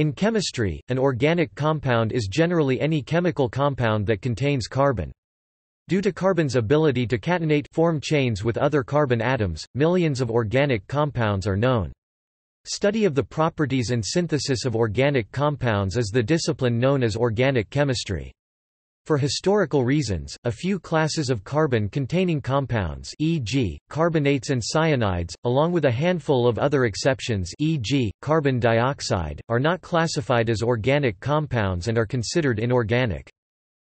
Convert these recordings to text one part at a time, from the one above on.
In chemistry, an organic compound is generally any chemical compound that contains carbon. Due to carbon's ability to catenate form chains with other carbon atoms, millions of organic compounds are known. Study of the properties and synthesis of organic compounds is the discipline known as organic chemistry. For historical reasons, a few classes of carbon-containing compounds e.g., carbonates and cyanides, along with a handful of other exceptions e.g., carbon dioxide, are not classified as organic compounds and are considered inorganic.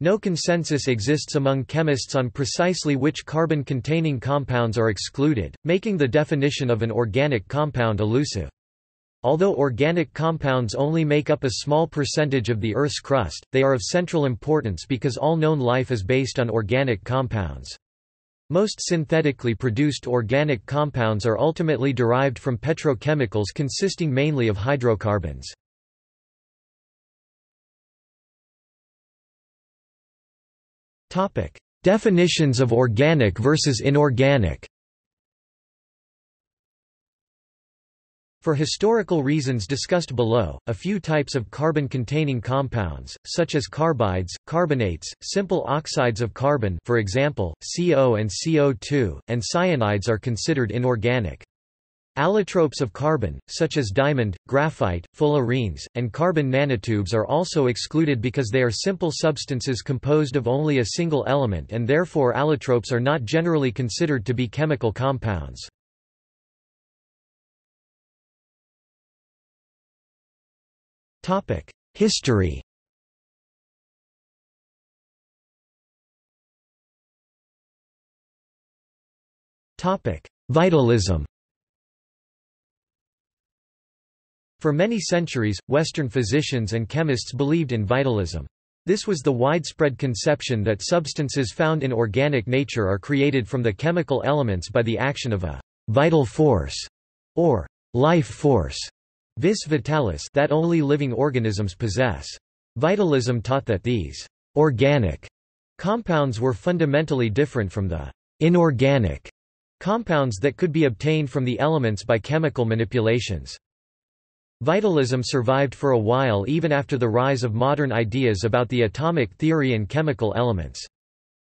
No consensus exists among chemists on precisely which carbon-containing compounds are excluded, making the definition of an organic compound elusive. Although organic compounds only make up a small percentage of the Earth's crust, they are of central importance because all known life is based on organic compounds. Most synthetically produced organic compounds are ultimately derived from petrochemicals consisting mainly of hydrocarbons. Definitions of organic versus inorganic For historical reasons discussed below, a few types of carbon-containing compounds, such as carbides, carbonates, simple oxides of carbon for example, CO and CO2, and cyanides are considered inorganic. Allotropes of carbon, such as diamond, graphite, fullerenes, and carbon nanotubes are also excluded because they are simple substances composed of only a single element and therefore allotropes are not generally considered to be chemical compounds. History. Vitalism. For many centuries, Western physicians and chemists believed in vitalism. This was the widespread conception that substances found in organic nature are created from the chemical elements by the action of a vital force, or life force vis vitalis that only living organisms possess. Vitalism taught that these organic compounds were fundamentally different from the inorganic compounds that could be obtained from the elements by chemical manipulations. Vitalism survived for a while even after the rise of modern ideas about the atomic theory and chemical elements.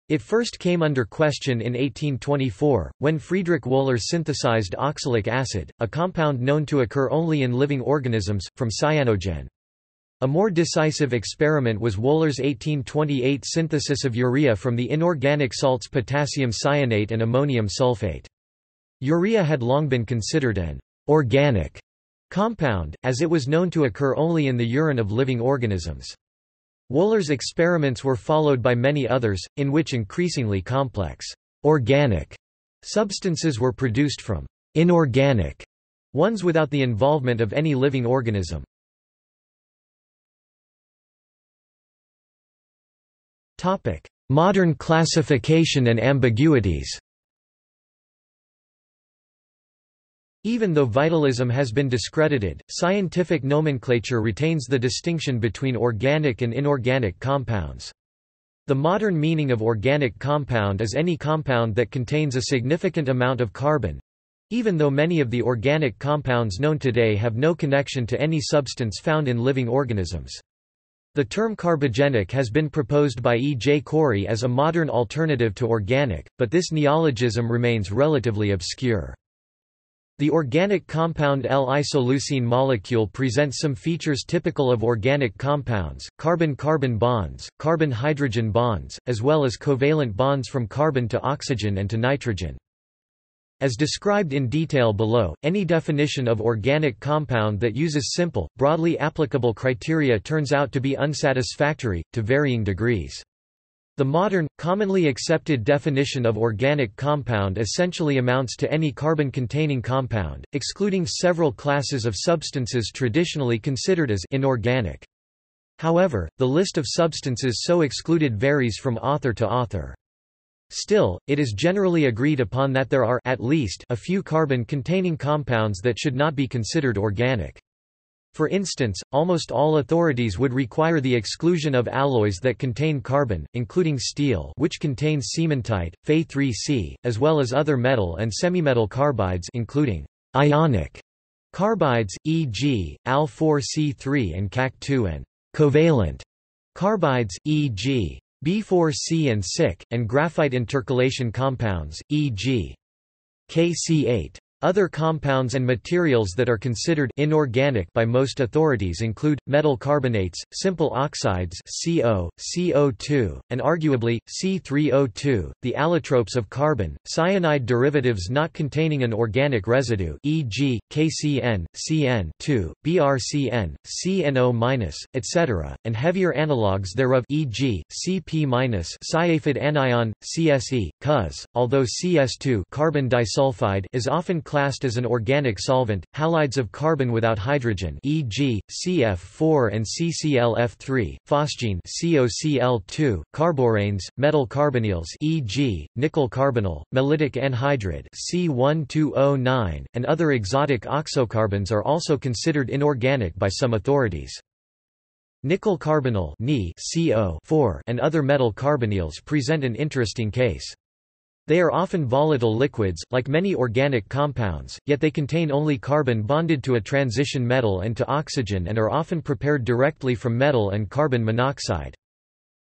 It first came under question in 1824, when Friedrich Wöhler synthesized oxalic acid, a compound known to occur only in living organisms, from cyanogen. A more decisive experiment was Wöhler's 1828 synthesis of urea from the inorganic salts potassium cyanate and ammonium sulfate. Urea had long been considered an organic compound, as it was known to occur only in the urine of living organisms. Wöhler's experiments were followed by many others, in which increasingly complex, organic substances were produced from inorganic ones without the involvement of any living organism. Modern classification and ambiguities Even though vitalism has been discredited, scientific nomenclature retains the distinction between organic and inorganic compounds. The modern meaning of organic compound is any compound that contains a significant amount of carbon, even though many of the organic compounds known today have no connection to any substance found in living organisms. The term carbogenic has been proposed by E. J. Corey as a modern alternative to organic, but this neologism remains relatively obscure. The organic compound L-isoleucine molecule presents some features typical of organic compounds, carbon-carbon bonds, carbon-hydrogen bonds, as well as covalent bonds from carbon to oxygen and to nitrogen. As described in detail below, any definition of organic compound that uses simple, broadly applicable criteria turns out to be unsatisfactory, to varying degrees. The modern, commonly accepted definition of organic compound essentially amounts to any carbon-containing compound, excluding several classes of substances traditionally considered as inorganic. However, the list of substances so excluded varies from author to author. Still, it is generally agreed upon that there are at least a few carbon-containing compounds that should not be considered organic. For instance, almost all authorities would require the exclusion of alloys that contain carbon, including steel which contains cementite, Fe3C, as well as other metal and semimetal carbides including ionic Carbides, e.g., Al4C3 and Cac2 and covalent carbides, e.g. B4C and SiC, and graphite intercalation compounds, e.g. KC8. Other compounds and materials that are considered inorganic by most authorities include, metal carbonates, simple oxides CO, CO2, and arguably, C3O2, the allotropes of carbon, cyanide derivatives not containing an organic residue e.g., KCN, CN 2, BRCN, CNO-, etc., and heavier analogues thereof e.g., CP-, cyaphid anion, CSE, Cus, although CS2 carbon disulfide is often classed as an organic solvent, halides of carbon without hydrogen e.g., CF4 and CClF3, phosgene COCl2, carboranes, metal carbonyls e.g., nickel carbonyl, mellitic anhydride C1209, and other exotic oxocarbons are also considered inorganic by some authorities. Nickel carbonyl CO4 and other metal carbonyls present an interesting case. They are often volatile liquids, like many organic compounds, yet they contain only carbon bonded to a transition metal and to oxygen and are often prepared directly from metal and carbon monoxide.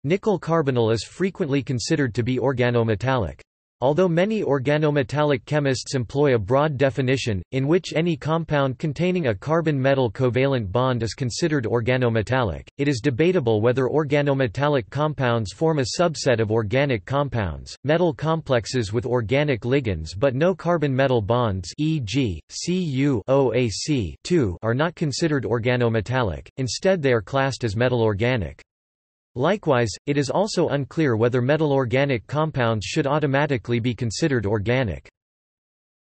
Nickel carbonyl is frequently considered to be organometallic. Although many organometallic chemists employ a broad definition, in which any compound containing a carbon-metal covalent bond is considered organometallic, it is debatable whether organometallic compounds form a subset of organic compounds. Metal complexes with organic ligands but no carbon-metal bonds e.g., Cu OAC are not considered organometallic, instead they are classed as metal organic. Likewise, it is also unclear whether metal organic compounds should automatically be considered organic.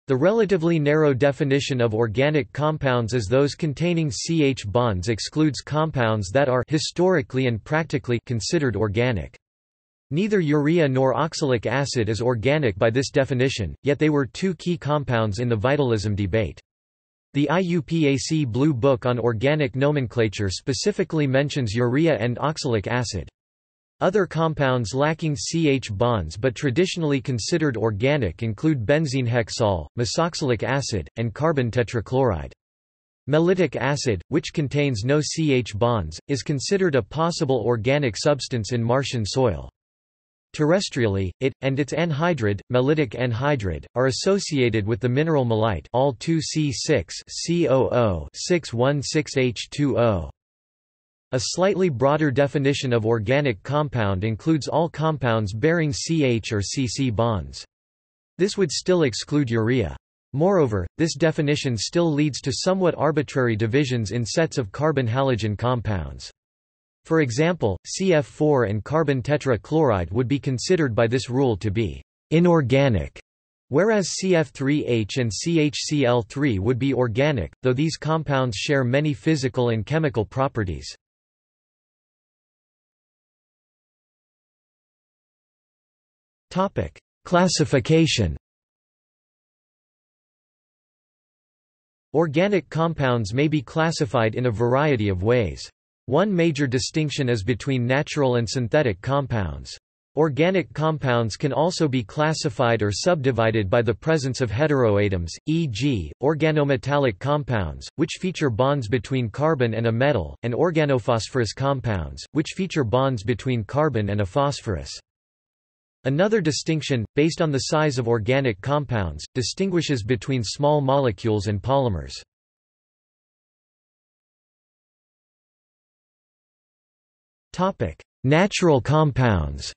The relatively narrow definition of organic compounds as those containing CH bonds excludes compounds that are historically and practically considered organic. Neither urea nor oxalic acid is organic by this definition, yet they were two key compounds in the vitalism debate. The IUPAC Blue Book on Organic Nomenclature specifically mentions urea and oxalic acid. Other compounds lacking CH bonds but traditionally considered organic include benzene hexol, mesoxalic acid, and carbon tetrachloride. Mellitic acid, which contains no CH bonds, is considered a possible organic substance in Martian soil. Terrestrially, it, and its anhydride, mellitic anhydride, are associated with the mineral mellite all 2C6 COO 616H2O. A slightly broader definition of organic compound includes all compounds bearing CH or CC bonds. This would still exclude urea. Moreover, this definition still leads to somewhat arbitrary divisions in sets of carbon-halogen compounds. For example, CF4 and carbon tetrachloride would be considered by this rule to be inorganic, whereas CF3H and CHCl3 would be organic, though these compounds share many physical and chemical properties. Classification Organic compounds may be classified in a variety of ways. One major distinction is between natural and synthetic compounds. Organic compounds can also be classified or subdivided by the presence of heteroatoms, e.g., organometallic compounds, which feature bonds between carbon and a metal, and organophosphorus compounds, which feature bonds between carbon and a phosphorus. Another distinction, based on the size of organic compounds, distinguishes between small molecules and polymers. Natural compounds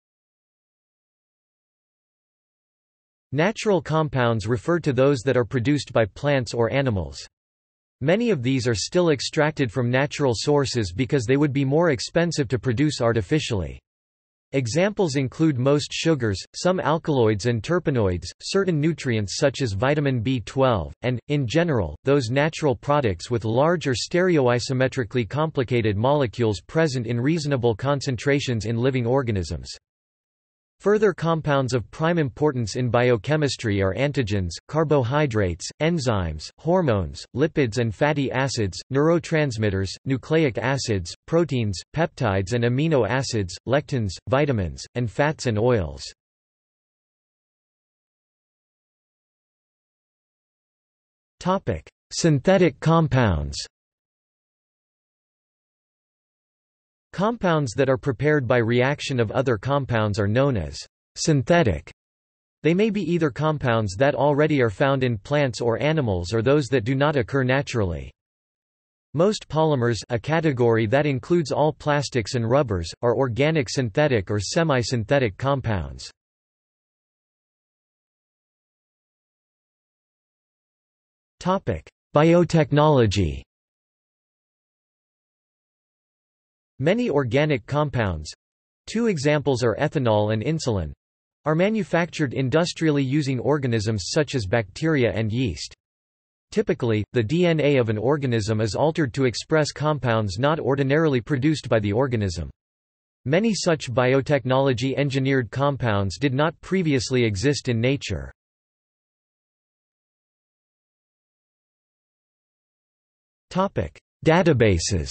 Natural compounds refer to those that are produced by plants or animals. Many of these are still extracted from natural sources because they would be more expensive to produce artificially. Examples include most sugars, some alkaloids and terpenoids, certain nutrients such as vitamin B12, and, in general, those natural products with large or stereoisometrically complicated molecules present in reasonable concentrations in living organisms. Further compounds of prime importance in biochemistry are antigens, carbohydrates, enzymes, hormones, lipids and fatty acids, neurotransmitters, nucleic acids, proteins, peptides and amino acids, lectins, vitamins, and fats and oils. Synthetic compounds Compounds that are prepared by reaction of other compounds are known as synthetic. They may be either compounds that already are found in plants or animals or those that do not occur naturally. Most polymers a category that includes all plastics and rubbers, are organic synthetic or semi-synthetic compounds. Biotechnology Many organic compounds two examples are ethanol and insulin are manufactured industrially using organisms such as bacteria and yeast. Typically, the DNA of an organism is altered to express compounds not ordinarily produced by the organism. Many such biotechnology-engineered compounds did not previously exist in nature. Databases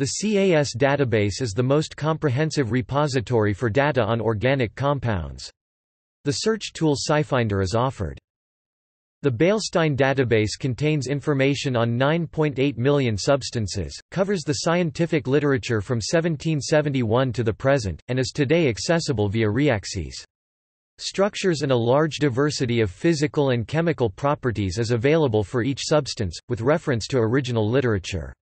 The CAS database is the most comprehensive repository for data on organic compounds. The search tool SciFinder is offered. The Beilstein database contains information on 9.8 million substances, covers the scientific literature from 1771 to the present, and is today accessible via Reaxys. Structures and a large diversity of physical and chemical properties is available for each substance, with reference to original literature.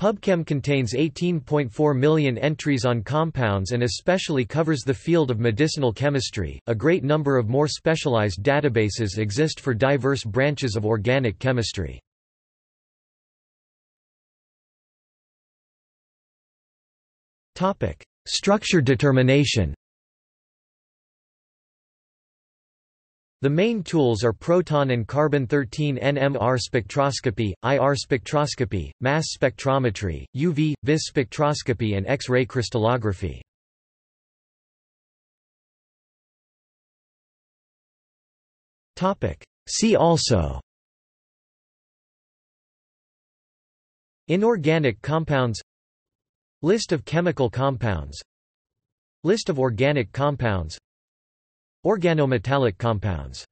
PubChem contains 18.4 million entries on compounds and especially covers the field of medicinal chemistry. A great number of more specialized databases exist for diverse branches of organic chemistry. Topic: Structure determination. The main tools are proton and carbon-13 NMR spectroscopy, IR spectroscopy, mass spectrometry, UV, vis spectroscopy and X-ray crystallography. See also Inorganic compounds List of chemical compounds List of organic compounds Organometallic compounds